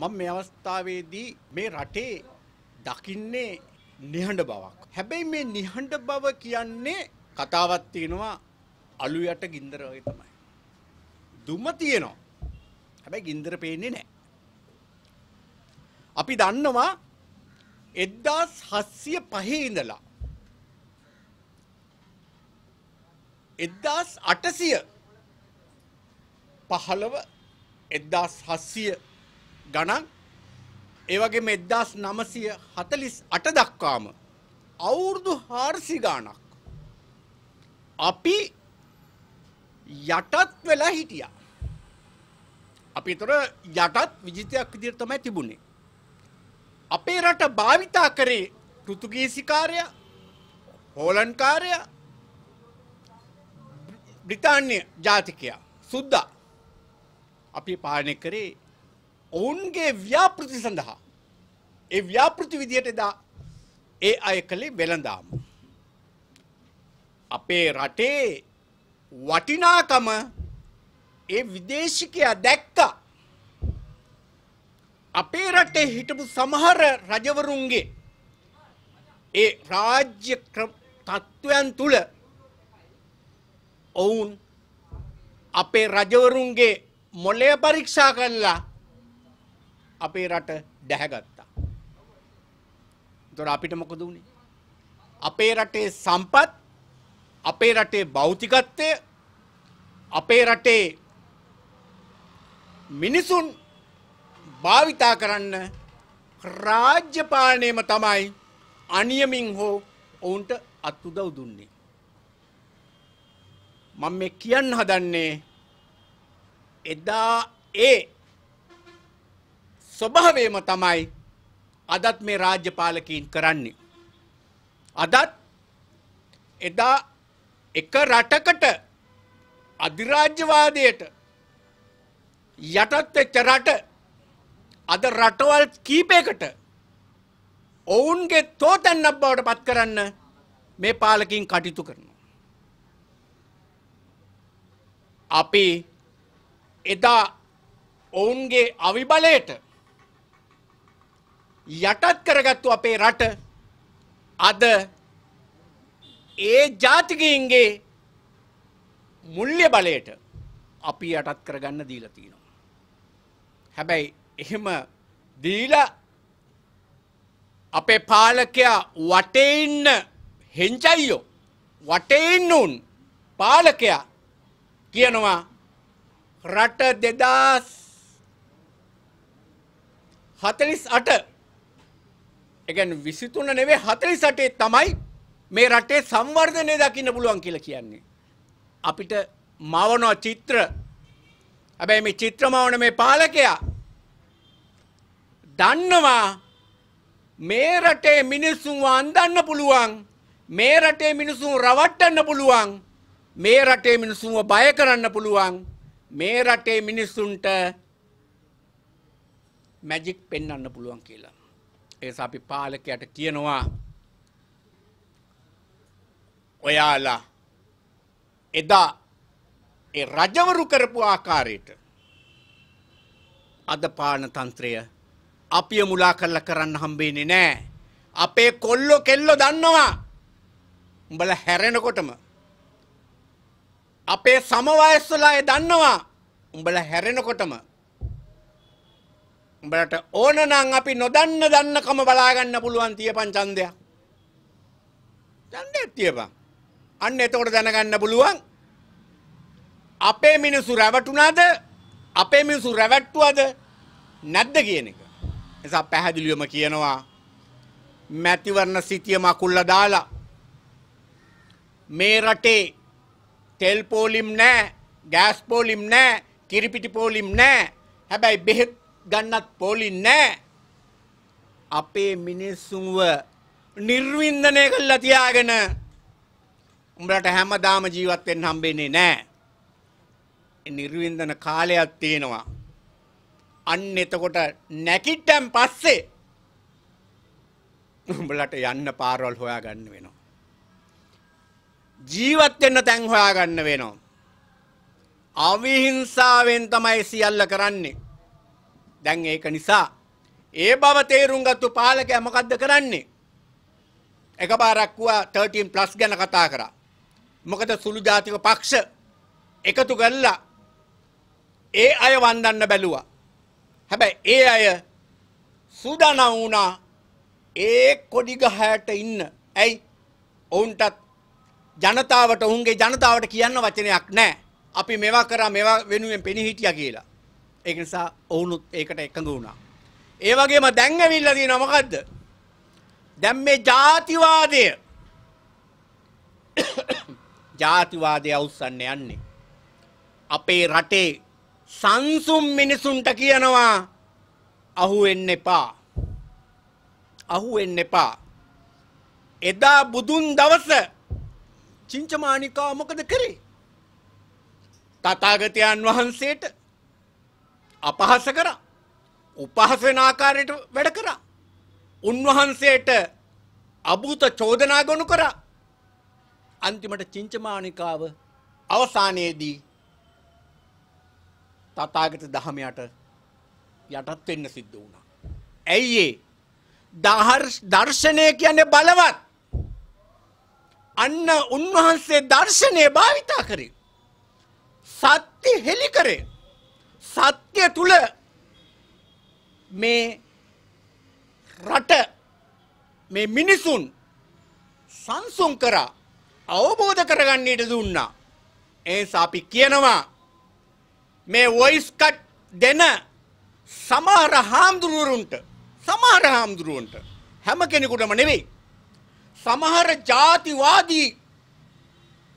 මම මේ අවස්ථාවේදී මේ රටේ දකින්නේ නිහඬ බවක්. හැබැයි මේ නිහඬ බව කියන්නේ කතාවක් තියෙනවා අලු යට ගින්දර වගේ තමයි. දුම තියෙනවා. හැබැයි ගින්දර පේන්නේ නැහැ. අපි දන්නවා 1705 ඉඳලා 1800 පහළව එදදාස් හස්සිය ගණන්. ඒවගේ මෙදදාස් නමසය හතලිස් අට දක්වාම අවුරුදු හාර්සි ගානක් අපි යටත් වෙලා හිටිය. අපි තොර යටත් විජිතයක් විදිර තමයි තිබුණේ. අපේ රට භාවිතා කරේ පෘතුගීසිකාරය හෝලන්කාරය බ්‍රිතාන්‍ය ජාතිකයා. සුද්දා අපි පාලනය කරේ ඔවුන්ගේ ව්‍යාපෘති සඳහා ඒ ව්‍යාපෘති විදිහට එදා ඒ අය කළේ වෙළඳාම. අපේ රටේ වටිනාකම ඒ විදේශිකයා දැක්කා. අපේ රටේ හිටපු සමහර රජවරුන්ගේ ඒ රාජ්‍ය තත්ත්වයන් තුළ ඔවුන් අපේ රජවරුන්ගේ මොලය පරීක්ෂා කල්ලා අපේ රට ඩැහැගත්තා. තොර අපිට මොකද වුණේ. අපේ රටේ සම්පත් අපේ රටේ භෞතිකත්වය අපේ රටේ මිනිසුන් භාවිතා කරන්න රාජ්‍යපාලනයම තමයි අනියමින් හෝ ඔවුන්ට අත්තුදව් දුන්නේ. මම මේ කියන්න හදන්නේ එදා ඒ ස්වභාවයම තමයි අදත් මේ රාජ්‍යපාලකීන් කරන්නේ. අදත් එදා එක රටකට අධිරාජ්‍යවාදයට යටත් වෙච්ච රට අද රටවල් කීපයකට ඔවුන්ගේ තෝතැන්නක් බවට පත් කරන්න මේ පාලකින් කටයුතු කරනවා. අපි එදා ඔවුන්ගේ අවිබලයට යටත් කරගත්තු අපේ රට අද ඒ ජාතිකයින්ගේ මුල්්‍ය බලයට අපි යටත් කරගන්න දීල තියෙනවා. හැබැයි එහෙම දීල අපේ පාලකයා වටඉන්න හෙංචයියෝ වටඉන්න උන් පාලකයා කියනවා රට දෙදස් හතලිස් අට එකන් විසිතුන නෙවේ හතලි සටේ තමයි මේ රටේ සංවර්ධනය දකින්න පුළුවන් කියල කියන්නේ. අපිට මවනෝ චිත්‍ර හැබැයි මේ චිත්‍රමවන මේ පාලකයා දන්නවා මේ රටේ මිනිස්සුන් අන්දන්න පුළුවන් මේ රටේ මිනිසුන් රවට්ටන්න පුළුවන් මේ රටේ මිනිසුන්ව බය කරන්න පුළුවන් මේ රටේ මිනිස්සුන්ට මැජික් පෙන්න්න පුළුවන් කියලා. ඒ අපි පාලකයට කියනවා ඔයාලා එදා ඒ රජවරු කරපු ආකාරයට අද පාන තන්ත්‍රය අපිය මුලා කරල කරන්න හම්බේනෙ නෑ. අපේ කොල්ලො කෙල්ලො දන්නවා උඹල හැරෙනකොටම අපේ සමවයස්වලාය දන්නවා උඹල හැරෙනකොටම උඹලට ඕනනං අපි නොදන්න දන්නකම බලාගන්න පුළුවන් තිය පංචන්දයක් චන්ද තියපන්. අන්න එතකොට දැනගන්න පුළුවන් අපේ මිනිසු රැවටුනාද අපේ මිනිසු රැවැට්ටුවද නැද්ද කියන එක. එසා පැහැදිලියම කියනවා මැතිවරණ සිතිය මකුල්ල දාලා මේ රටේ තෙල් පෝලිම් නෑ ගෑස් පෝලිම් නෑ කිරිපිටි පෝලිම් නෑ. හැබැයි බෙහෙත් ගන්නත් පෝලින් නෑ අපේ මිනිස්සුන්ව නිර්වින්දනය කල්ලා තියාගෙන උඹලට හැමදාම ජීවත්වෙන් හම්බෙන්නේ නෑ නිර්වින්දන කාලයක් තියෙනවා අන්න එතකොට නැකිට්ටැම් පස්සේ උඹලට යන්න පාරවල් හොයා ගන්න වෙනවා ජීවත්වෙන්න තැන් හොයා ගන්න වෙනවා. අවිහිංසාවෙන් තමයි සියල්ල කරන්නේ. දැන් ඒක නිසා ඒ බව තේරුම් ගත්තු පාලකයා මොකද්ද කරන්නේ? එකපාරක් වුණා 13 ප්ලස් ගැන කතා කරා. මොකද සුළු ජාතික පක්ෂ එකතු කරලා ඒ අය වන්දන්න බැලුවා. හැබැයි ඒ අය සූදානම් වුණා ඒ කොඩි ගහයට ඉන්න. ඇයි? ඔවුන්ටත් ජනතාවට ඔවුන්ගේ ජනතාවට කියන්න වචනයක් නැහැ. අපි මේවා කරා මේවා වෙනුවෙන් පෙනී හිටියා කියලා. ඒක නිසා ඔවුනුත් ඒකට එකඟ වුණා. ඒ වගේම දැන් ඇවිල්ලා තියෙනවා මොකද්ද? දැන් මේ ජාතිවාදය ජාතිවාදය අවුස්සන්න යන්නේ. අපේ රටේ සංසුම් මිනිසුන්ට කියනවා අහුවෙන්න එපා. අහුවෙන්න එපා. එදා බුදුන් දවස චිංචමානිකා මොකද කරේ? තථාගතයන් වහන්සේට අපහාස කරා. උපහාස වෙන ආකාරයට වැඩ කරා. උන්වහන්සේට අභූත චෝදනා ගොනු කරා. අන්තිමට චිංචමානිකාව අවසානයේදී තථාගත දහමයට යටත් වෙන්න සිද්ධ වුණා. ඇයි ඒ? දර්ශනය කියන්නේ බලවත්. අන්න උන්වහන්සේ දර්ශනය භාවිතා කරේ. සත්‍ය හෙළි කරේ. සත්‍ය තුල මේ රට මේ මිනිසුන් සංසුන් කරා අවබෝධ කරගන්න ඉඩ දුන්නා. ඒ අපි කියනවා මේ වොයිස් කට් දෙන සමහර හාමුදුරුවරුන්ට සමහර හාමුදුරුවන්ට හැම කෙනෙකුටම නෙවෙයි. සමහර ජාතිවාදී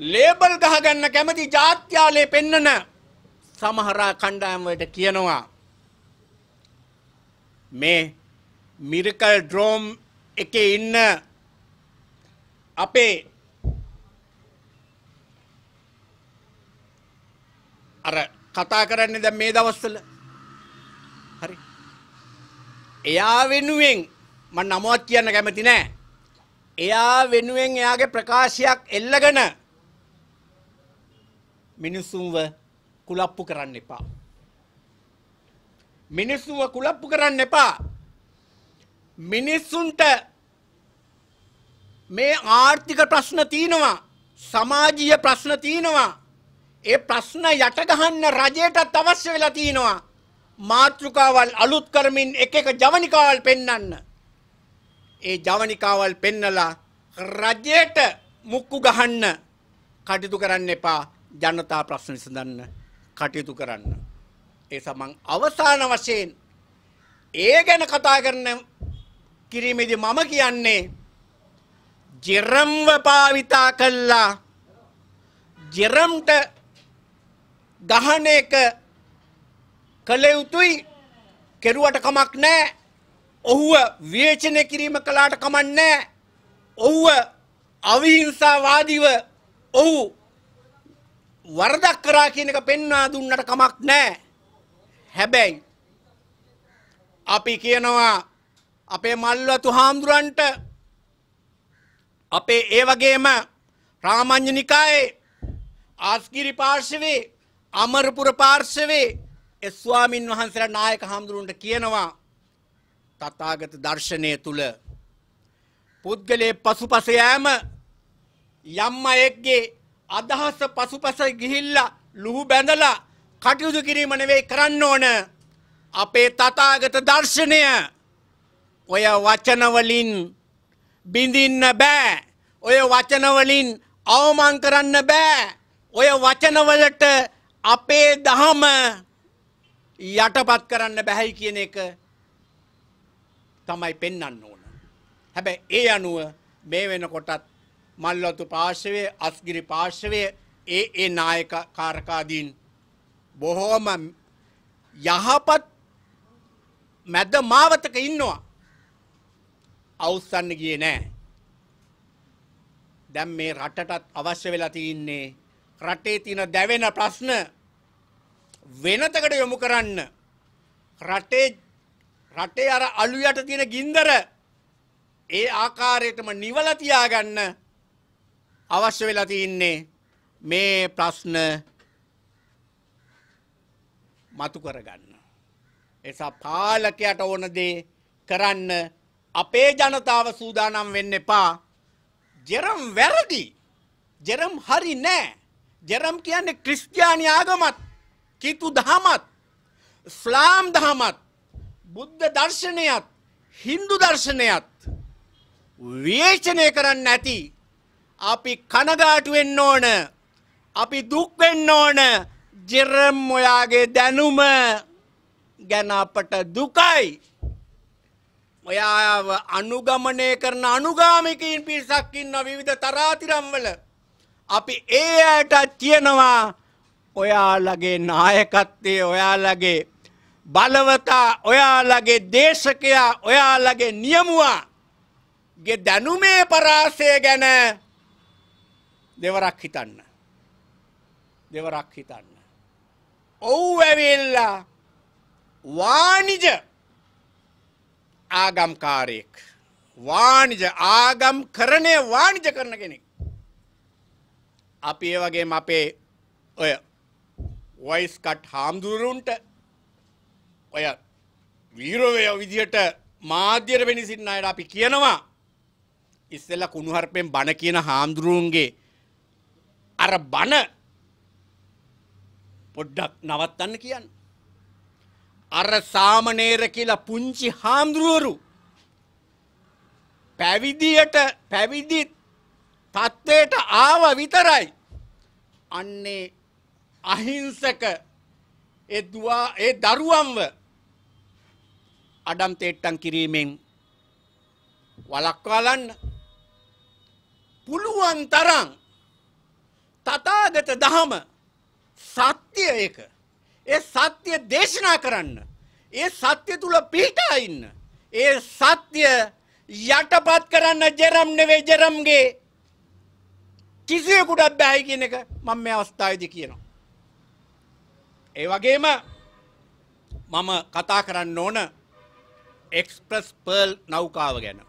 ලේබල් ගහගන්න කැමති ජාත්‍යාලය පෙන්නන සමහරා කණ්ඩායමට කියනවා මේ මිරිකල් ඩ්‍රෝම් එක ඉන්න අපේ අර කතා කරන්නේ දැන් මේ දවස්වල. හරි. එයා වෙනුවෙන් මම නමවත් කියන්න කැමති නෑ. එයා වෙනුවෙන් එයාගේ ප්‍රකාශයක් එල්ලගෙන මිනිස්සුන්ව කුලප්පු කරන්න එපා. මිනිස්සුව කුලප්පු කරන්න එපා. මිනිස්සුන්ට මේ ආර්ථික ප්‍රශ්න තියෙනවා සමාජීය ප්‍රශ්න තියෙනවා. ඒ ප්‍රශ්න යටගහන්න රජයටත් අවශ්‍ය වෙලා තියෙනවා. මාතෘකාවල් අලුත් කරමින් එක එක ජවනිකාවල් පෙන්වන්න ඒ ජවනිකාවල් පෙන්නලා රජයට මුක්කු ගහන්න කටයුතු කරන්න එපා ජනතා ප්‍රශ්න විසඳන්න. කටයුතු කරන්න. ඒ සමන් අවසාන වශයෙන් ඒ ගැන කතා කරන කිරීමේදී මම කියන්නේ ජෙරම්ව භාවිතා කළා. ජෙරම්ට ගහන එක කළ යුතුයි. කෙරුවට කමක් නෑ ඔහුව විවේචනය කිරීම කළාට කමක් නෑ ඔහුව අවිහිංසාවාදීව ඔහු වරදක් කරා කියන එක පෙන්වා දුන්නට කමක් නෑ. හැබැයි අපි කියනවා අපේ මල්වතු හාමුදුරන්ට අපේ ඒ වගේම රාමං්ඥනිකායේ ආස්ගිරි පාර්ශවේ අමරපුර පාර්ශවේ ස්වාමින් වහන්සේලා නායක හාමුදුරුවන්ට කියනවා තථාගත දර්ශනය තුල පුද්ගලයේ පසුපස යෑම යම් අයෙක්ගේ අදහස පසුපස ගිහිල්ලා ලුහු බැඳලා කටයුතු කිරීම නෙවෙයි කරන්න ඕන. අපේ තථාගත දර්ශනය ඔය වචන වලින් බිඳින්න බෑ. ඔය වචන වලින් අවමන් කරන්න බෑ. ඔය වචන වලට අපේ දහම යටපත් කරන්න බැහැයි කියන එක තමයි පෙන්වන්න ඕන. හැබැයි ඒ අනුව මේ වෙනකොටත් මල්වතු පාර්ශවයේ අස්ගිරි පාර්ශවයේ ඒ ඒ නායක කාරකාදීන් බොහෝම යහපත් මැද මාවතක ඉන්නවා. අවුස්සන්න ගියේ නෑ. දැන් මේ රටටත් අවශ්‍ය වෙලා තියන්නේ රටේ තියෙන දැවෙන ප්‍රශ්න වෙනතකට යොමු කරන්න රටේ රටේ අර අලු යට තියෙන ගින්දර ඒ ආකාරයටම නිවල තියාගන්න අවශ්‍ය වෙලා තින්නේ මේ ප්‍රශ්න මතු කරගන්න. එසා පාලකයට ඕන දේ කරන්න අපේ ජනතාව සූදානම් වෙන්න එපා. ජෙරම් වැරදි. ජෙරම් හරි නෑ. ජෙරම් කියන්නේ ක්‍රිස්තියානි ආගමත් කිතු දහමත් ස්ලාම් දහමත් බුද්ධ දර්ශනයත් හින්දු දර්ශනයත් විවේචනය කරන්න ඇති අපි කනගාටුවෙන්න ඕන. අපි දුක්වෙන්න ඕන. ජෙරම් ඔයාගේ දැනුම ගැන අපට දුකයි. ඔයාව අනුගමනය කරන අනුගාමිකයින් පිරිසක්කින්න විවිධ තරාතිරම්වල අපි ඒ අයටත් කියනවා ඔයාලගේ නායකත්තේ ඔයාලගේ බලවතා ඔයාලගේ දේශකයා ඔයාලගේ නියමුවා. ගේ දැනුමේ පරාසය ගැන දෙවරක් හිතන්න. දෙවරක් හිතන්න. ඔව් ඇවිල්ලා වානිජ ආගම්කාරයෙක් වානිජ ආගම් කරණය වානිජ කරන කෙනෙක්. අපි ඒ වගේ අපේ ඔය වයිස්කට් හාමුදුරුන්ට ඔය වීරෝවය විදිහට මාධ්‍යර වෙනි සින්න අයට අපි කියනවා ඉස්සෙල්ල කුණුහර්පයෙන් බණ කියන හාමුදුරුවන්ගේ අර බණ පොඩ්ඩක් නවත්තන්න කියන්න. අර සාමනේර කියලා පුංචි හාමුදුරුවරු පැවිදියට පැවිදි තත්ත්වයට ආව විතරයි අන්නේ අහිංසක ඒ දරුවන්ව අඩම් තෙට්ටන් කිරීමෙන් වලක්වාලන්න පුළුවන් තරම් තතාගත දහම සත්‍යය එක ඒ සත්‍යය දේශනා කරන්න ඒ සත්‍ය තුළ පිහිටා ඉන්න ඒ සත්‍ය යටපත් කරන්න ජෙරම් නෙවේ ජෙරම්ගේ කිසියකුටත් බැයි කියන එක මම මේ අවස්ථාවේදී කියනවා. ඒ වගේම මම කතා කරන්න ඕන එක්ස්ප්‍රස් පර්ල් නෞකාව ගැන.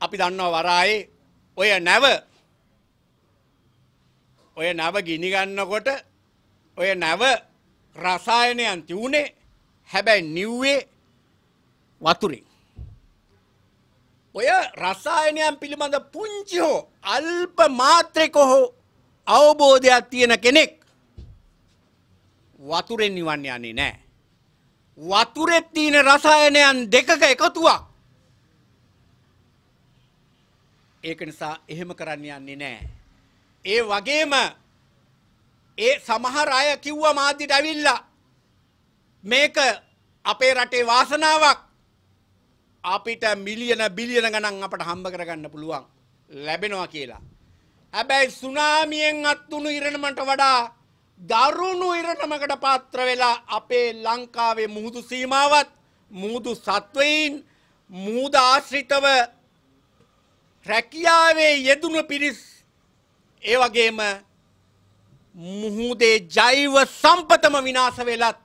අපි දන්නවා වරායේ ඔය නැව ඔය නැව ගිනිගන්නකොට ඔය නැව රසායනයන් තිවුණේ හැබැයි නිව්වේ වතුරින්. ඔය රසායනයන් පිළිබඳ පුංචි හෝ අල්ප මාත්‍රක හෝ අවබෝධයක් තියෙන කෙනෙක් වතුරෙන් නිවන්න යන්නේ නෑ. වතුරෙත් තියෙන රසායනයන් දෙකක එකතුවක්. ඒක නිසා එහෙම කරන්න යන්නේ නෑ. ඒ වගේම ඒ සමහර අය කිව්ව මාධ්‍යට ඇවිල්ලා මේක අපේ රටේ වාසනාවක් අපිට මිලියන බිලියන ගණන් අපට හම්බ කරගන්න පුළුවන් ලැබෙනවා කියලා. හැබැයි සුනාමියෙන් අත්තුණු ඉරණමට වඩා දරුණු ඉරණමකට පාත්‍ර වෙලා අපේ ලංකාවේ මුහුදු සීමාවත් මුහුදු සත්වයින් මුහුද ආශ්‍රිතව රැකියාවේ යෙදුණු පිරිස් ඒ වගේම මුහුදේ ජෛව සම්පතම විනාශ වෙලත්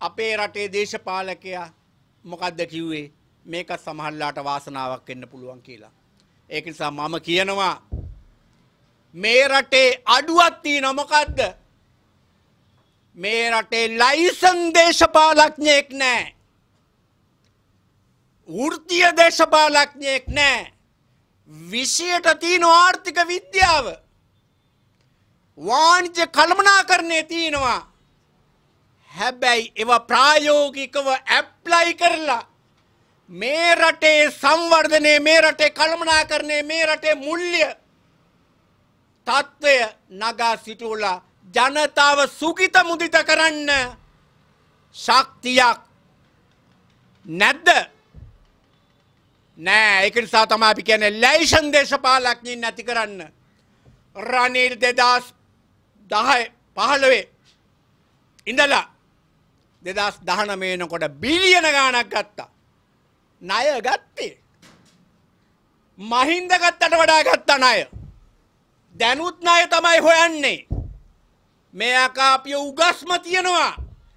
අපේ රටේ දේශපාලකයා මොකක්ද කිව්වේ මේක සමහල්ලාට වාසනාවක් වෙන්න පුළුවන් කියලා. ඒක නිසා මම කියනවා මේ රටේ අඩුවක් තියෙන මොකද්ද? මේ රටේ ලයිසන් දේශපාලඥයෙක් නැහැ. වෘත්තීය දේශපාලඥයෙක් නැහැ. විෂයට තියෙන ආර්ථික විද්‍යාව වාණිජ්‍ය කළමනාකරණය තියෙනවා. හැබැයි ඒව ප්‍රායෝගිකව ඇප්ලයි කරලා මේ රටේ සංවර්ධනය මේ රටේ කළමනාකරණය මේ රටේ මුල්්‍ය තත්ත්වය නගා සිටුවලා ජනතාව සුගිත මුදිත කරන්න ශක්තියක් නැද්ද නෑ එක නිසා තමා අපි කියන ලයිෂන් දේශපාලක්ඥින් නැති කරන්න රනිල් දෙදස් දහය පහළවේ ඉඳලා දෙදස් දහනමේනකොට බිලියන ගානක් ගත්තා. ණය ගත්තේ. මහින්ද ගත්තට වඩා ගත්ත ණය. දැනුත් ණය තමයි හොයන්නේ. මේ අකාපිය උගස්ම තියනවා.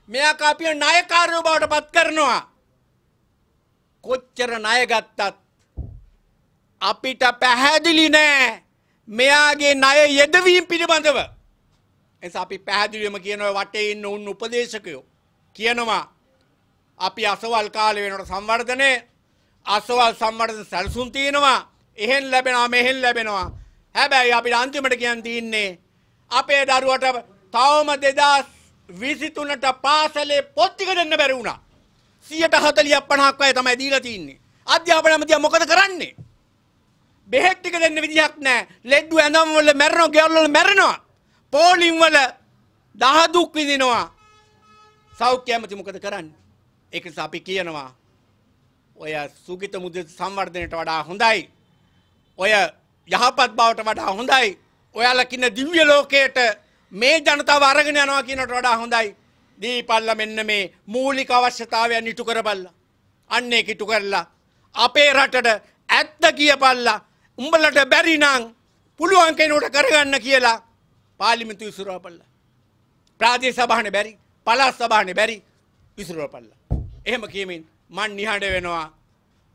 මේ අකාපිය ණයකාරයෝ බවට පත් කරනවා. කොච්චර ණය ගත්තත් අපිට පැහැදිලි නෑ මෙයාගේ ණය යෙදවීම පිළිබඳව එස අපි පැහැදිලියම කියනව වටේ ඉන්න උන් උපදේශකයෝ. කියනවා අපි අසවල් කාල වෙනට සංවර්ධනය අසවල් සම්වර්ධන සැලසුම් තියෙනවා එහෙන් ලැබෙනවා මෙහෙන් ලැබෙනවා හැබැයි අපි අන්තිමට කියන් තියන්නේ අපේ දරුවට තවම දෙදස් විසිතුනට පාසලේ පොත්තික දෙන්න බැරි වුණා සියට හතලිය පණහක් අය තමයි දීලා තින්නේ. අධ්‍යාපන ඇමතිය මොකද කරන්නේ? බෙහෙත් ටික දෙන්න විදිහක් නැහැ ලෙඩ්ඩු ඇඳම් වල මැරෙනවා ගෙවල් වල මැරෙනවා. පෝලිම් වල දහදුක් විඳිනවා. සෞඛ්‍ය ඇමති මොකද කරන්නේ? ඒක නිසා අපි කියනවා ඔය සුගිත මුද සංවර්ධනයට වඩා හොඳයි. ඔය යහපත් බවට වඩා හොඳයි. ඔයාලා කින්න දිව්‍ය ලෝකයට මේ ජනතාව අරගෙන යනවා කියනට වඩා හොඳයි. දීපල්ල මෙන්න මේ මූලික අවශ්‍යතාවයන් ඉටු කරපල්ලා අන්න ඒක ඉටු කරලා. අපේ රටට ඇත්ත කියපල්ලා. උඹලට බැරි නම් පුළුවන් කෙනෙකුට කරගන්න කියලා පාර්ලිමේන්තු විසිරවපල්ලා ප්‍රාදේශ සභානේ බැරි පළාත් සභානේ බැරි විසිරවපල්ලා එහෙම කියමින් මන් නිහඬ වෙනවා.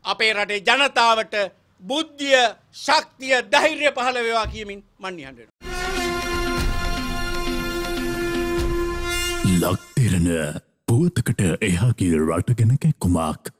අපේ රටේ ජනතාවට බුද්ධිය ශක්තිය ධෛර්ය පහළ වේවා කියමින් මන් නිහඬ වෙනවා. පුවතකට එහාගේ රට ගැන කැක්කුමක්.